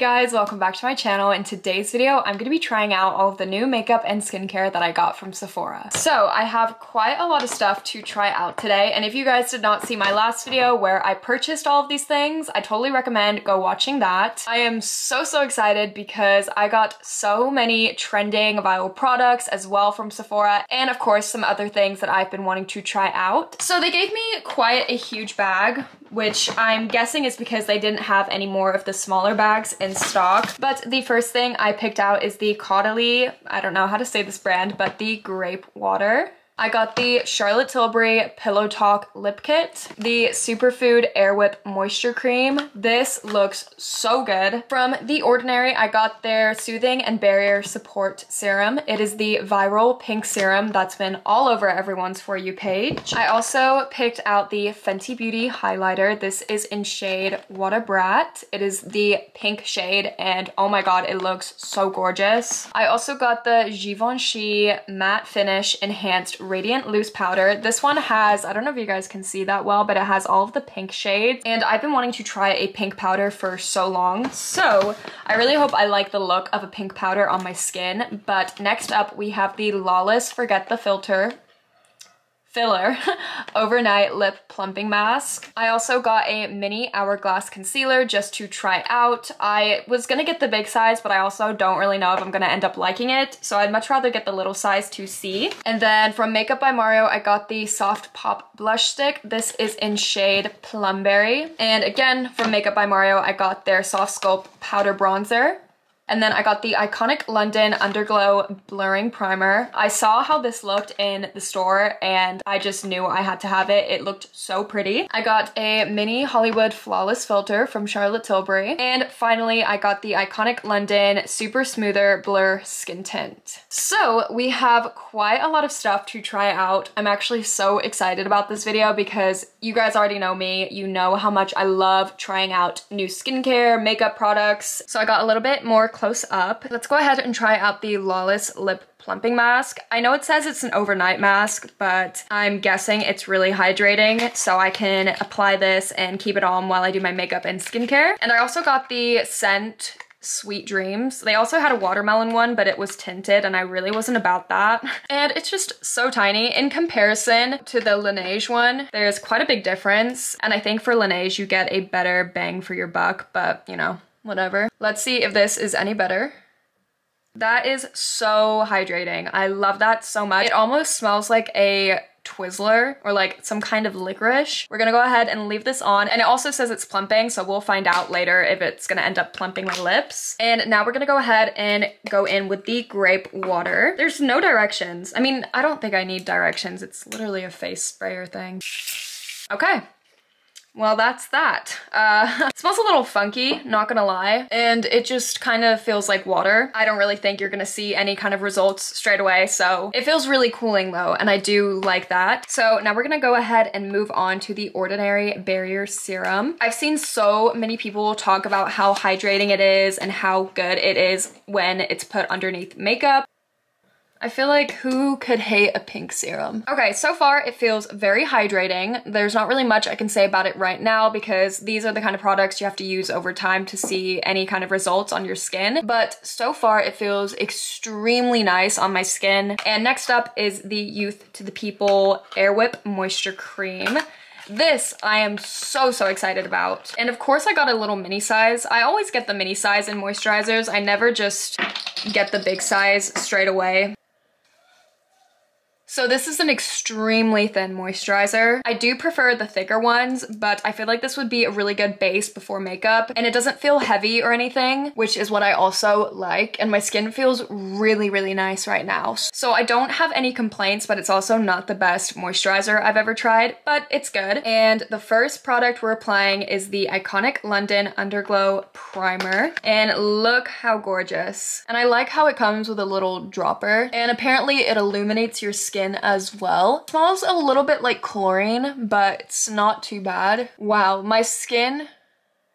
guys, welcome back to my channel. In today's video, I'm to be trying out all of the new makeup and skincare that I got from Sephora. So I have quite a lot of stuff to try out today, and if you guys did not see my last video where I purchased all of these things, I totally recommend go watching that. I am so, so excited because I got so many trending viral products as well from Sephora, and of course some other things that I've been wanting to try out. So they gave me quite a huge bag, which I'm guessing is because they didn't have any more of the smaller bags in stock. But the first thing I picked out is the Caudalie, I don't know how to say this brand, but the grape water. I got the Charlotte Tilbury Pillow Talk Lip Kit, the Superfood Air Whip Moisture Cream. This looks so good. From The Ordinary, I got their Soothing and Barrier Support Serum. It is the viral pink serum that's been all over everyone's For You page. I also picked out the Fenty Beauty Highlighter. This is in shade Wattabrat. It is the pink shade and oh my god, it looks so gorgeous. I also got the Givenchy Matte Finish Enhanced Radiant Loose Powder. This one has, I don't know if you guys can see that well, but it has all of the pink shades. And I've been wanting to try a pink powder for so long. So I really hope I like the look of a pink powder on my skin. But next up, we have the Lawless Forget the Filter filler overnight lip plumping mask. I also got a mini hourglass concealer just to try out. I was gonna get the big size, but I also don't really know if I'm gonna end up liking it. So I'd much rather get the little size to see. And then from Makeup by Mario, I got the Soft Pop Blush Stick. This is in shade Plumberry. And again, from Makeup by Mario, I got their Soft Sculpt Powder Bronzer. And then I got the Iconic London Underglow Blurring Primer. I saw how this looked in the store and I just knew I had to have it. It looked so pretty. I got a mini Hollywood Flawless Filter from Charlotte Tilbury. And finally, I got the Iconic London Super Smoother Blur Skin Tint. So we have quite a lot of stuff to try out. I'm actually so excited about this video because you guys already know me. You know how much I love trying out new skincare, makeup products. So I got a little bit more close up. Let's go ahead and try out the Lawless Lip Plumping Mask. I know it says it's an overnight mask, but I'm guessing it's really hydrating, so I can apply this and keep it on while I do my makeup and skincare. And I also got the scent Sweet Dreams. They also had a watermelon one, but it was tinted and I really wasn't about that. And it's just so tiny. In comparison to the Laneige one, there's quite a big difference. And I think for Laneige, you get a better bang for your buck, but you know, whatever. Let's see if this is any better. That is so hydrating. I love that so much. It almost smells like a Twizzler or like some kind of licorice. We're gonna go ahead and leave this on and it also says it's plumping so we'll find out later if it's gonna end up plumping my lips. And now we're gonna go ahead and go in with the grape water. There's no directions. I mean, I don't think I need directions. It's literally a face sprayer thing. Okay, well, that's that. Uh, smells a little funky, not gonna lie, and it just kind of feels like water. I don't really think you're gonna see any kind of results straight away, so it feels really cooling though, and I do like that. So now we're gonna go ahead and move on to the Ordinary Barrier Serum. I've seen so many people talk about how hydrating it is and how good it is when it's put underneath makeup. I feel like who could hate a pink serum? Okay, so far it feels very hydrating. There's not really much I can say about it right now because these are the kind of products you have to use over time to see any kind of results on your skin. But so far it feels extremely nice on my skin. And next up is the Youth to the People Air Whip Moisture Cream. This I am so, so excited about. And of course I got a little mini size. I always get the mini size in moisturizers. I never just get the big size straight away. So this is an extremely thin moisturizer. I do prefer the thicker ones, but I feel like this would be a really good base before makeup and it doesn't feel heavy or anything, which is what I also like. And my skin feels really, really nice right now. So I don't have any complaints, but it's also not the best moisturizer I've ever tried, but it's good. And the first product we're applying is the Iconic London Underglow Primer. And look how gorgeous. And I like how it comes with a little dropper. And apparently it illuminates your skin skin as well. It smells a little bit like chlorine, but it's not too bad. Wow, my skin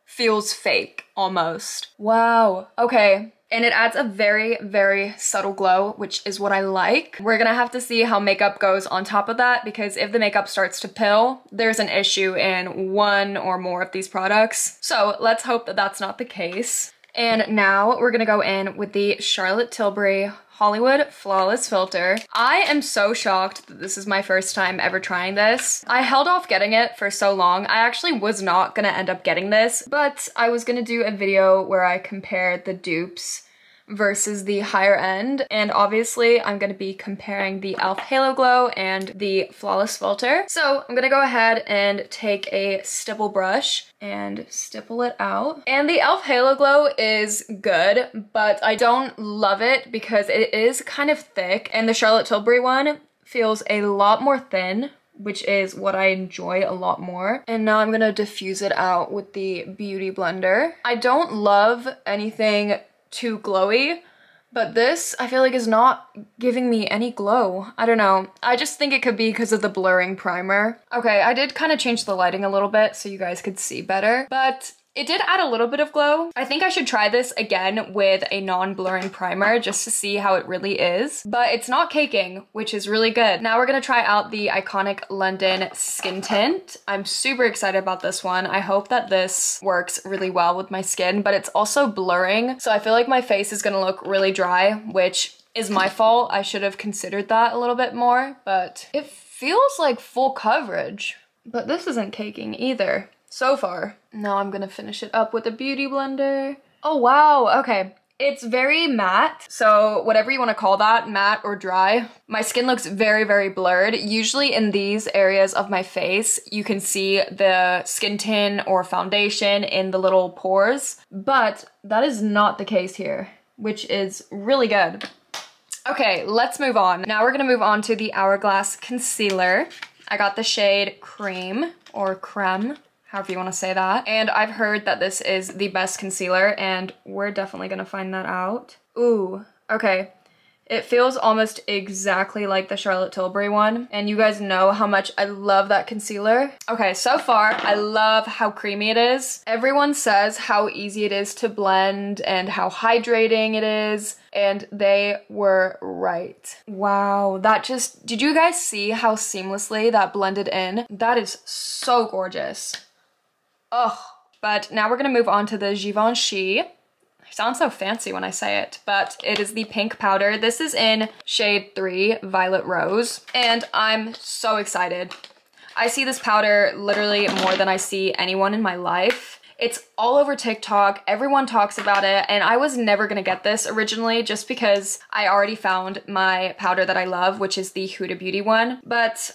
feels fake almost. Wow, okay. And it adds a very, very subtle glow, which is what I like. We're gonna have to see how makeup goes on top of that because if the makeup starts to pill, there's an issue in one or more of these products. So let's hope that that's not the case. And now we're gonna go in with the Charlotte Tilbury Hollywood Flawless Filter. I am so shocked that this is my first time ever trying this. I held off getting it for so long. I actually was not gonna end up getting this, but I was gonna do a video where I compared the dupes versus the higher end. And obviously I'm gonna be comparing the e.l.f. Halo Glow and the Flawless Filter. So I'm gonna go ahead and take a stipple brush and stipple it out. And the e.l.f. Halo Glow is good, but I don't love it because it is kind of thick. And the Charlotte Tilbury one feels a lot more thin which is what I enjoy a lot more. And now I'm gonna diffuse it out with the Beauty Blender. I don't love anything too glowy, but this I feel like is not giving me any glow. I don't know. I just think it could be because of the blurring primer. Okay, I did kind of change the lighting a little bit so you guys could see better, but it did add a little bit of glow. I think I should try this again with a non-blurring primer just to see how it really is. But it's not caking, which is really good. Now we're gonna try out the Iconic London Skin Tint. I'm super excited about this one. I hope that this works really well with my skin, but it's also blurring. So I feel like my face is gonna look really dry, which is my fault. I should have considered that a little bit more, but it feels like full coverage. But this isn't caking either so far. Now I'm gonna finish it up with a beauty blender. Oh wow, okay. It's very matte, so whatever you want to call that, matte or dry. My skin looks very, very blurred. Usually in these areas of my face, you can see the skin tint or foundation in the little pores, but that is not the case here, which is really good. Okay, let's move on. Now we're gonna move on to the Hourglass Concealer. I got the shade Cream or Creme however you want to say that. And I've heard that this is the best concealer and we're definitely gonna find that out. Ooh, okay. It feels almost exactly like the Charlotte Tilbury one. And you guys know how much I love that concealer. Okay, so far, I love how creamy it is. Everyone says how easy it is to blend and how hydrating it is. And they were right. Wow, that just, did you guys see how seamlessly that blended in? That is so gorgeous. Ugh. But now we're gonna move on to the Givenchy. I sound so fancy when I say it, but it is the pink powder. This is in shade 3, Violet Rose, and I'm so excited. I see this powder literally more than I see anyone in my life. It's all over TikTok, everyone talks about it, and I was never gonna get this originally just because I already found my powder that I love, which is the Huda Beauty one, but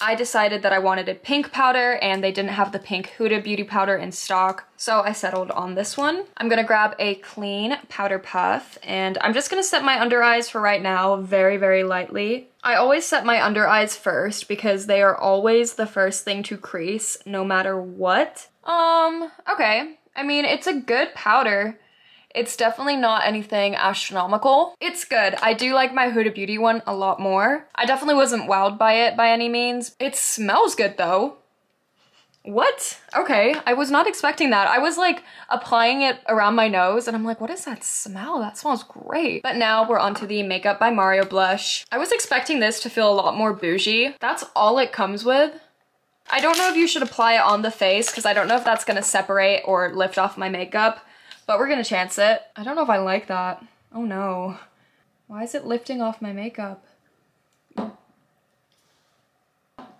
I decided that I wanted a pink powder and they didn't have the pink Huda Beauty powder in stock. So I settled on this one. I'm gonna grab a clean powder puff and I'm just gonna set my under eyes for right now very, very lightly. I always set my under eyes first because they are always the first thing to crease no matter what. Um, okay. I mean, it's a good powder. It's definitely not anything astronomical. It's good. I do like my Huda Beauty one a lot more. I definitely wasn't wowed by it by any means. It smells good though. What? Okay, I was not expecting that. I was like applying it around my nose and I'm like, what is that smell? That smells great. But now we're onto the Makeup by Mario blush. I was expecting this to feel a lot more bougie. That's all it comes with. I don't know if you should apply it on the face because I don't know if that's gonna separate or lift off my makeup but we're gonna chance it. I don't know if I like that. Oh no. Why is it lifting off my makeup?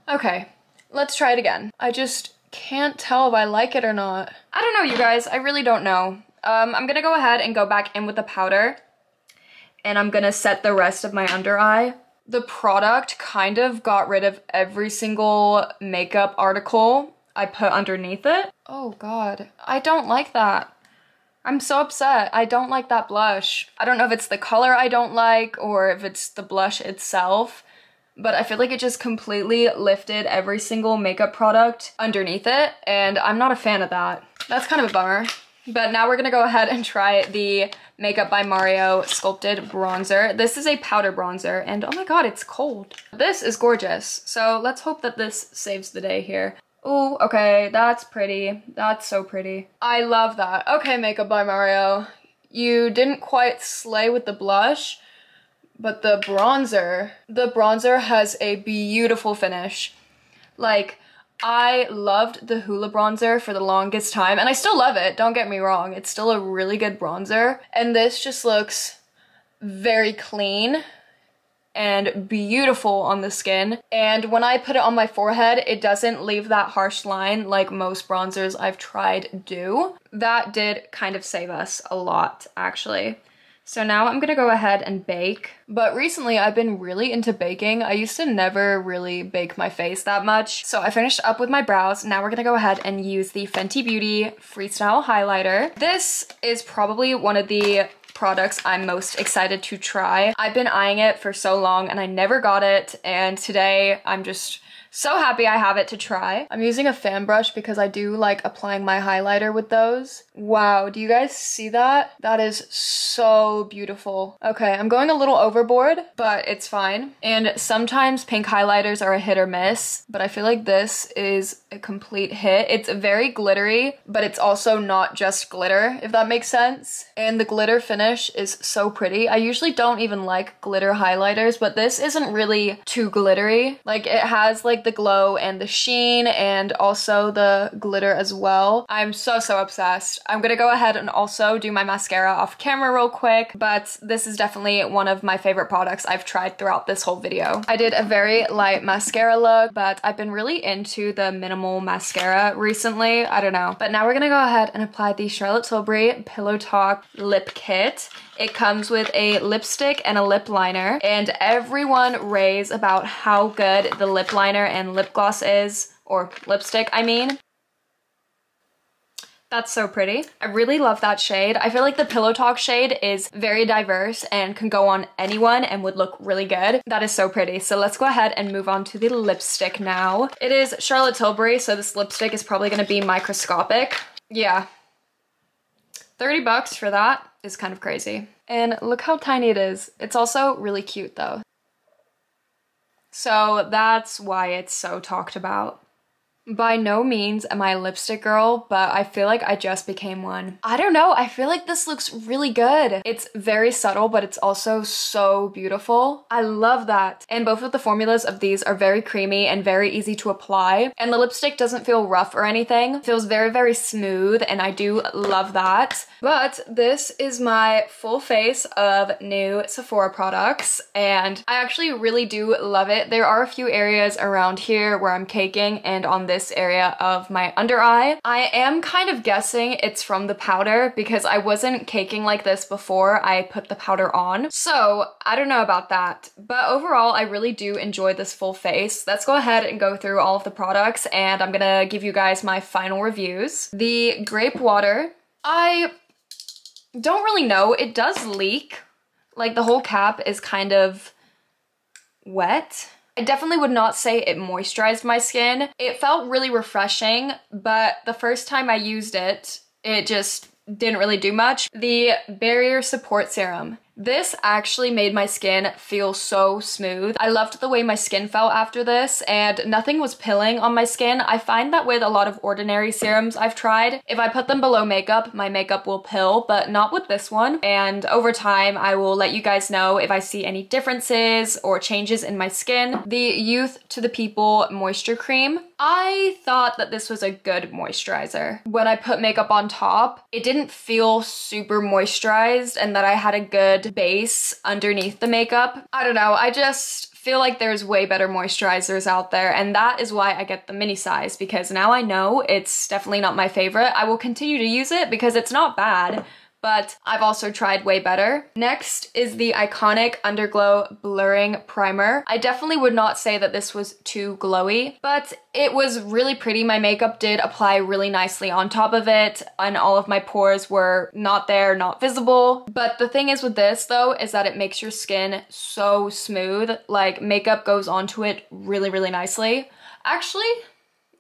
Okay, let's try it again. I just can't tell if I like it or not. I don't know, you guys. I really don't know. Um, I'm gonna go ahead and go back in with the powder and I'm gonna set the rest of my under eye. The product kind of got rid of every single makeup article I put underneath it. Oh god, I don't like that. I'm so upset. I don't like that blush. I don't know if it's the color I don't like or if it's the blush itself, but I feel like it just completely lifted every single makeup product underneath it, and I'm not a fan of that. That's kind of a bummer. But now we're gonna go ahead and try the Makeup by Mario Sculpted Bronzer. This is a powder bronzer, and oh my god, it's cold. This is gorgeous, so let's hope that this saves the day here. Oh, okay, that's pretty. That's so pretty. I love that. Okay, Makeup by Mario. You didn't quite slay with the blush, but the bronzer, the bronzer has a beautiful finish. Like, I loved the Hoola bronzer for the longest time and I still love it, don't get me wrong. It's still a really good bronzer and this just looks very clean and beautiful on the skin. And when I put it on my forehead, it doesn't leave that harsh line like most bronzers I've tried do. That did kind of save us a lot, actually. So now I'm gonna go ahead and bake. But recently I've been really into baking. I used to never really bake my face that much. So I finished up with my brows. Now we're gonna go ahead and use the Fenty Beauty Freestyle Highlighter. This is probably one of the products I'm most excited to try. I've been eyeing it for so long and I never got it and today I'm just so happy I have it to try. I'm using a fan brush because I do like applying my highlighter with those. Wow, do you guys see that? That is so beautiful. Okay, I'm going a little overboard, but it's fine. And sometimes pink highlighters are a hit or miss, but I feel like this is a complete hit. It's very glittery, but it's also not just glitter, if that makes sense. And the glitter finish is so pretty. I usually don't even like glitter highlighters, but this isn't really too glittery. Like it has like like the glow and the sheen and also the glitter as well. I'm so, so obsessed. I'm gonna go ahead and also do my mascara off camera real quick, but this is definitely one of my favorite products I've tried throughout this whole video. I did a very light mascara look, but I've been really into the minimal mascara recently. I don't know. But now we're gonna go ahead and apply the Charlotte Tilbury Pillow Talk Lip Kit. It comes with a lipstick and a lip liner and everyone raves about how good the lip liner and lip gloss is, or lipstick I mean. That's so pretty. I really love that shade. I feel like the Pillow Talk shade is very diverse and can go on anyone and would look really good. That is so pretty. So let's go ahead and move on to the lipstick now. It is Charlotte Tilbury, so this lipstick is probably gonna be microscopic. Yeah. 30 bucks for that is kind of crazy. And look how tiny it is. It's also really cute though. So that's why it's so talked about. By no means am I a lipstick girl, but I feel like I just became one. I don't know, I feel like this looks really good. It's very subtle, but it's also so beautiful. I love that. And both of the formulas of these are very creamy and very easy to apply. And the lipstick doesn't feel rough or anything. It feels very, very smooth, and I do love that. But this is my full face of new Sephora products, and I actually really do love it. There are a few areas around here where I'm caking, and on this area of my under eye. I am kind of guessing it's from the powder because I wasn't caking like this before I put the powder on. So I don't know about that, but overall I really do enjoy this full face. Let's go ahead and go through all of the products and I'm gonna give you guys my final reviews. The grape water, I don't really know. It does leak. Like the whole cap is kind of wet. I definitely would not say it moisturized my skin. It felt really refreshing, but the first time I used it, it just didn't really do much. The Barrier Support Serum. This actually made my skin feel so smooth. I loved the way my skin felt after this and nothing was pilling on my skin. I find that with a lot of ordinary serums I've tried, if I put them below makeup, my makeup will pill, but not with this one. And over time, I will let you guys know if I see any differences or changes in my skin. The Youth to the People Moisture Cream. I thought that this was a good moisturizer. When I put makeup on top, it didn't feel super moisturized and that I had a good base underneath the makeup. I don't know, I just feel like there's way better moisturizers out there and that is why I get the mini size because now I know it's definitely not my favorite. I will continue to use it because it's not bad, but I've also tried way better. Next is the Iconic Underglow Blurring Primer. I definitely would not say that this was too glowy, but it was really pretty. My makeup did apply really nicely on top of it, and all of my pores were not there, not visible. But the thing is with this though, is that it makes your skin so smooth. Like makeup goes onto it really, really nicely. Actually,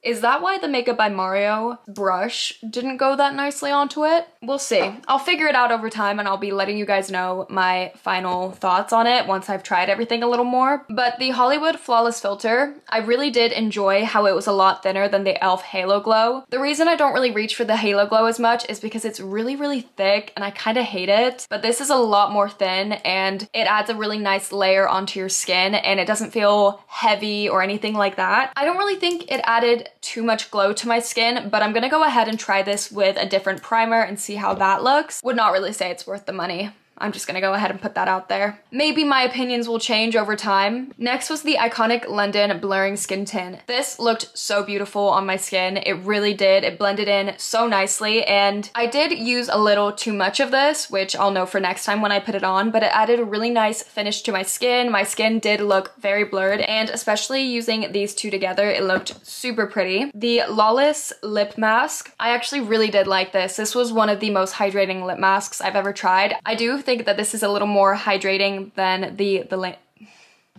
is that why the Makeup by Mario brush didn't go that nicely onto it? We'll see. I'll figure it out over time and I'll be letting you guys know my final thoughts on it once I've tried everything a little more. But the Hollywood Flawless Filter, I really did enjoy how it was a lot thinner than the e.l.f. Halo Glow. The reason I don't really reach for the Halo Glow as much is because it's really, really thick and I kind of hate it. But this is a lot more thin and it adds a really nice layer onto your skin and it doesn't feel heavy or anything like that. I don't really think it added too much glow to my skin, but I'm gonna go ahead and try this with a different primer and see how that looks. Would not really say it's worth the money. I'm just gonna go ahead and put that out there. Maybe my opinions will change over time. Next was the iconic London Blurring Skin Tint. This looked so beautiful on my skin. It really did. It blended in so nicely and I did use a little too much of this, which I'll know for next time when I put it on, but it added a really nice finish to my skin. My skin did look very blurred and especially using these two together, it looked super pretty. The Lawless Lip Mask, I actually really did like this. This was one of the most hydrating lip masks I've ever tried. I do think that this is a little more hydrating than the, the,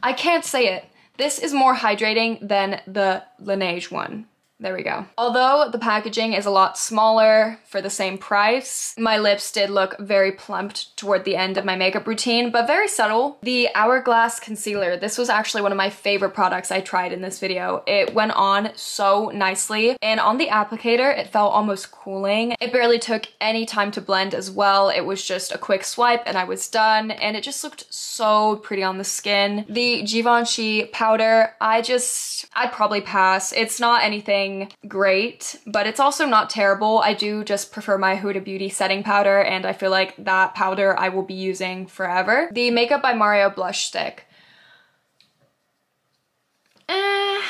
I can't say it. This is more hydrating than the Laneige one. There we go. Although the packaging is a lot smaller for the same price, my lips did look very plumped toward the end of my makeup routine, but very subtle. The Hourglass Concealer, this was actually one of my favorite products I tried in this video. It went on so nicely, and on the applicator, it felt almost cooling. It barely took any time to blend as well. It was just a quick swipe and I was done, and it just looked so pretty on the skin. The Givenchy powder, I just, I'd probably pass. It's not anything great, but it's also not terrible. I do just prefer my Huda Beauty setting powder and I feel like that powder I will be using forever. The Makeup by Mario blush stick. Eh,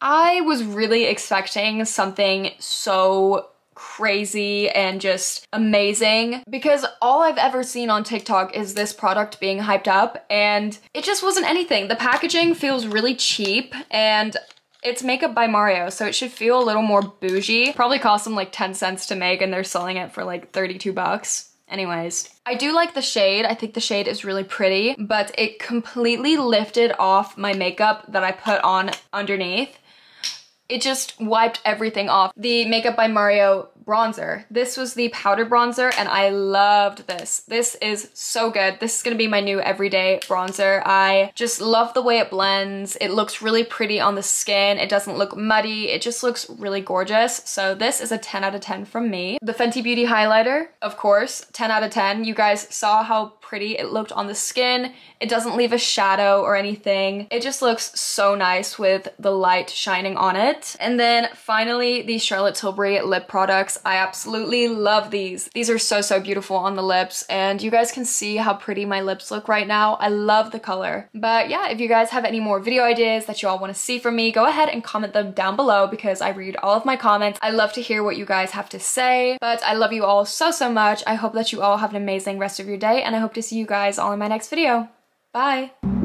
I was really expecting something so crazy and just amazing because all I've ever seen on TikTok is this product being hyped up and it just wasn't anything. The packaging feels really cheap and it's makeup by Mario, so it should feel a little more bougie. Probably cost them like 10 cents to make and they're selling it for like 32 bucks. Anyways, I do like the shade. I think the shade is really pretty, but it completely lifted off my makeup that I put on underneath. It just wiped everything off. The Makeup by Mario bronzer. This was the powder bronzer and I loved this. This is so good. This is gonna be my new everyday bronzer. I just love the way it blends. It looks really pretty on the skin. It doesn't look muddy. It just looks really gorgeous. So this is a 10 out of 10 from me. The Fenty Beauty highlighter, of course, 10 out of 10. You guys saw how pretty it looked on the skin. It doesn't leave a shadow or anything. It just looks so nice with the light shining on it. And then finally, the Charlotte Tilbury lip products. I absolutely love these. These are so, so beautiful on the lips and you guys can see how pretty my lips look right now. I love the color. But yeah, if you guys have any more video ideas that you all want to see from me, go ahead and comment them down below because I read all of my comments. I love to hear what you guys have to say, but I love you all so, so much. I hope that you all have an amazing rest of your day and I hope to see you guys all in my next video. Bye!